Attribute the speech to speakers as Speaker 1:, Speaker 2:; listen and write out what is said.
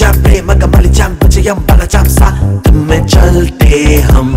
Speaker 1: मलिचा प्रेम कमलिचा बचयम बलचाम साथ में चलते हम।